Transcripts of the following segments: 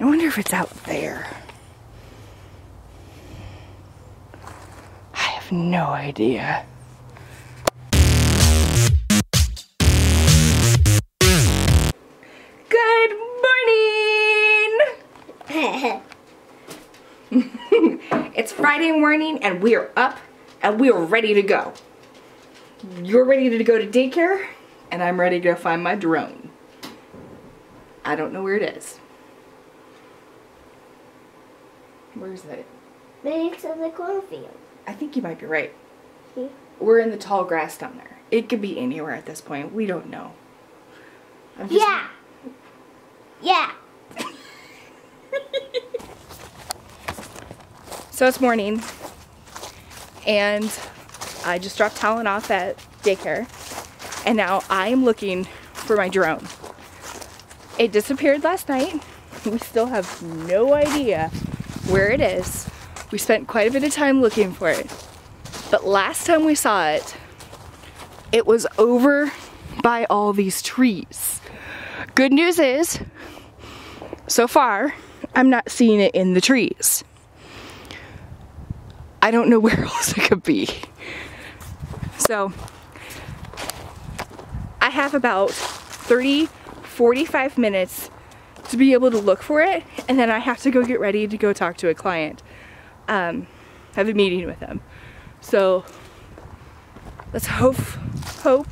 I wonder if it's out there. I have no idea. Good morning! it's Friday morning and we are up and we are ready to go. You're ready to go to daycare and I'm ready to go find my drone. I don't know where it is. Where is it? Next to the cornfield. I think you might be right. Hmm? We're in the tall grass down there. It could be anywhere at this point. We don't know. I'm just- Yeah. Yeah. So it's morning, and I just dropped Talon off at daycare, and now I'm looking for my drone. It disappeared last night. We still have no idea where it is. We spent quite a bit of time looking for it. But last time we saw it, it was over by all these trees. Good news is, so far, I'm not seeing it in the trees. I don't know where else it could be. So, I have about 30, 45 minutes to be able to look for it, and then I have to go get ready to go talk to a client. Um, have a meeting with them. So, let's hope, hope,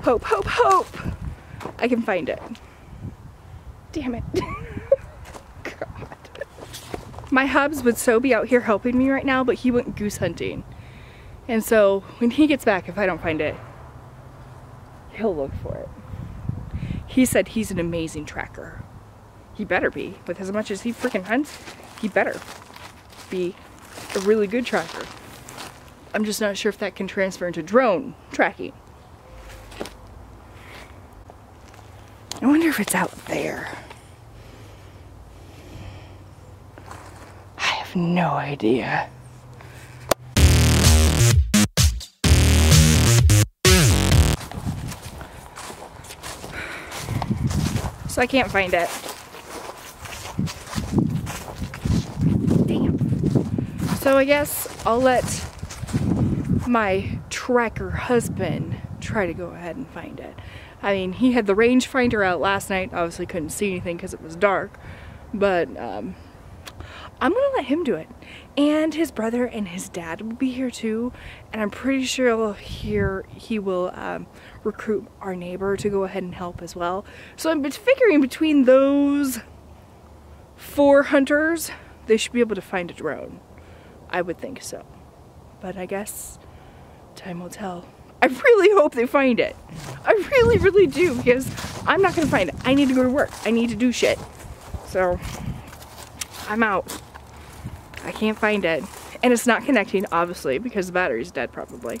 hope, hope, hope I can find it. Damn it. God. My hubs would so be out here helping me right now, but he went goose hunting. And so when he gets back, if I don't find it, he'll look for it. He said he's an amazing tracker. He better be. With as much as he freaking hunts, he better be a really good tracker. I'm just not sure if that can transfer into drone tracking. I wonder if it's out there. I have no idea. So I can't find it. Damn. So I guess I'll let my tracker husband try to go ahead and find it. I mean, he had the rangefinder out last night. Obviously couldn't see anything because it was dark. But um, I'm gonna let him do it. And his brother and his dad will be here too. And I'm pretty sure here he will um, recruit our neighbor to go ahead and help as well. So I'm figuring between those four hunters, they should be able to find a drone. I would think so. But I guess time will tell. I really hope they find it. I really, really do because I'm not gonna find it. I need to go to work. I need to do shit. So I'm out. Can't find it. And it's not connecting, obviously, because the battery's dead probably.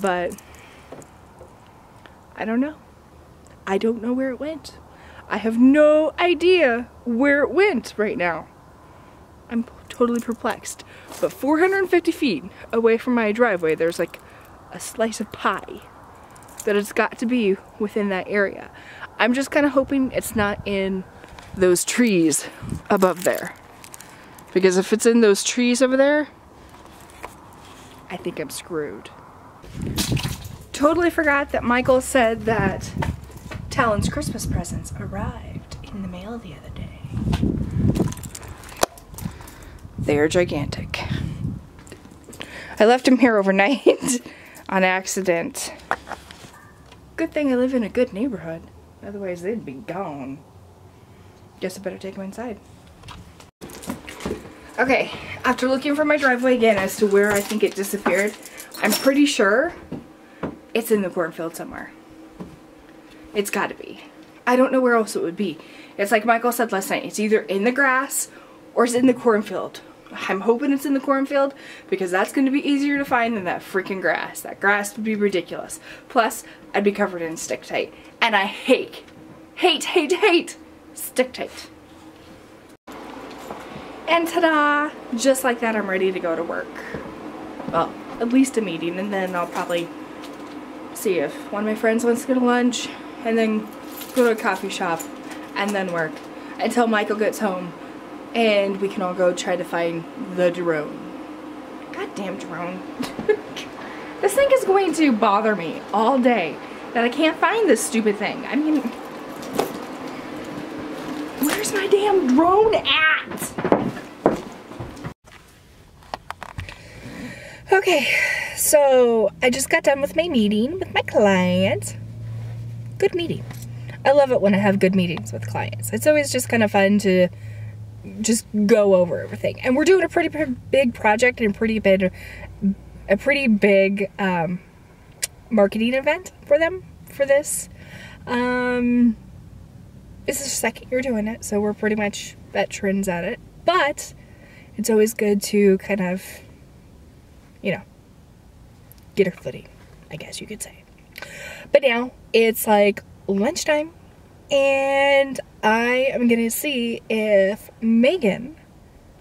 But I don't know. I don't know where it went. I have no idea where it went right now. I'm totally perplexed. But 450 feet away from my driveway, there's like a slice of pie that it's got to be within that area. I'm just kind of hoping it's not in those trees above there. Because if it's in those trees over there, I think I'm screwed. Totally forgot that Michael said that Talon's Christmas presents arrived in the mail the other day. They are gigantic. I left him here overnight on accident. Good thing I live in a good neighborhood. Otherwise, they'd be gone. Guess I better take him inside. Okay, after looking for my driveway again as to where I think it disappeared, I'm pretty sure it's in the cornfield somewhere. It's gotta be. I don't know where else it would be. It's like Michael said last night, it's either in the grass or it's in the cornfield. I'm hoping it's in the cornfield because that's going to be easier to find than that freaking grass. That grass would be ridiculous. Plus, I'd be covered in stick tight. And I hate, hate, hate, hate stick tight. And ta-da! Just like that, I'm ready to go to work. Well, at least a meeting, and then I'll probably see if one of my friends wants to go to lunch, and then go to a coffee shop, and then work. until Michael gets home and we can all go try to find the drone. Goddamn drone. this thing is going to bother me all day that I can't find this stupid thing. I mean, where's my damn drone at? Okay, so I just got done with my meeting with my client. Good meeting. I love it when I have good meetings with clients. It's always just kind of fun to just go over everything. And we're doing a pretty big project and a pretty big, a pretty big um, marketing event for them for this. Um, this is the second year doing it, so we're pretty much veterans at it. But it's always good to kind of you know, get her footing, I guess you could say. But now it's like lunchtime and I am gonna see if Megan,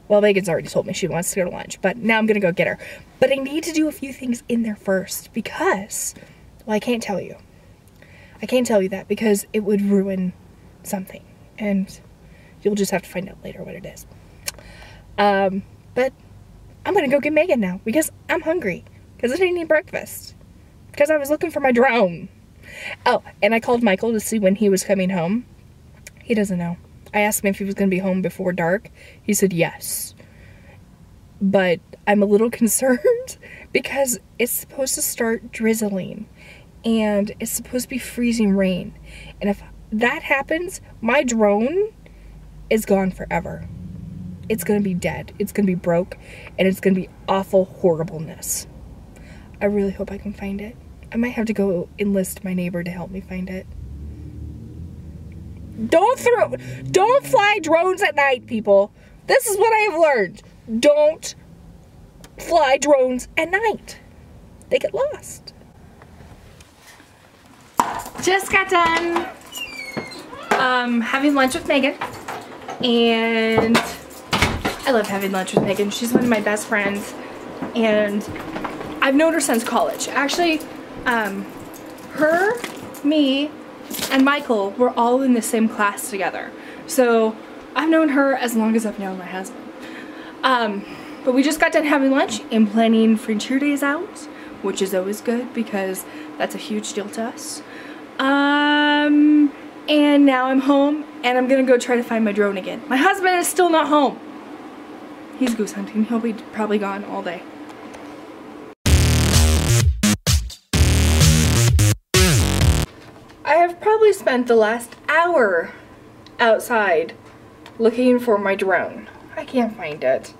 well, Megan's already told me she wants to go to lunch, but now I'm gonna go get her. But I need to do a few things in there first because, well, I can't tell you. I can't tell you that because it would ruin something and you'll just have to find out later what it is. Um, but I'm gonna go get Megan now because I'm hungry. Because I didn't eat breakfast. Because I was looking for my drone. Oh, and I called Michael to see when he was coming home. He doesn't know. I asked him if he was gonna be home before dark. He said yes. But I'm a little concerned because it's supposed to start drizzling and it's supposed to be freezing rain. And if that happens, my drone is gone forever it's gonna be dead. It's gonna be broke, and it's gonna be awful horribleness. I really hope I can find it. I might have to go enlist my neighbor to help me find it. Don't throw, don't fly drones at night, people. This is what I have learned. Don't fly drones at night. They get lost. Just got done um, having lunch with Megan and I love having lunch with Megan. She's one of my best friends and I've known her since college. Actually, um, her, me, and Michael were all in the same class together. So I've known her as long as I've known my husband. Um, but we just got done having lunch and planning Frontier Days out, which is always good because that's a huge deal to us. Um, and now I'm home and I'm gonna go try to find my drone again. My husband is still not home. He's goose hunting. He'll be probably gone all day. I have probably spent the last hour outside looking for my drone. I can't find it.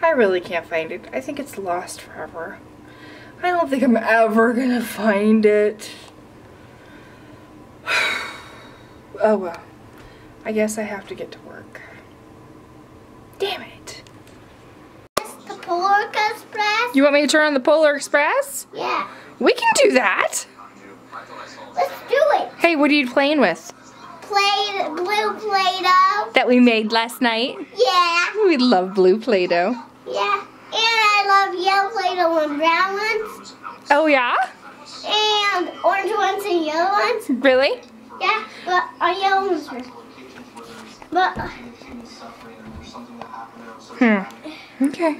I really can't find it. I think it's lost forever. I don't think I'm ever gonna find it. oh well. I guess I have to get to work. Damn it. Polar Express? You want me to turn on the Polar Express? Yeah. We can do that. Let's do it. Hey, what are you playing with? Play blue Play-Doh. That we made last night? Yeah. We love blue Play-Doh. Yeah. And I love yellow Play-Doh and brown ones. Oh, yeah? And orange ones and yellow ones. Really? Yeah, but our yellow ones are... But... Hmm. Okay.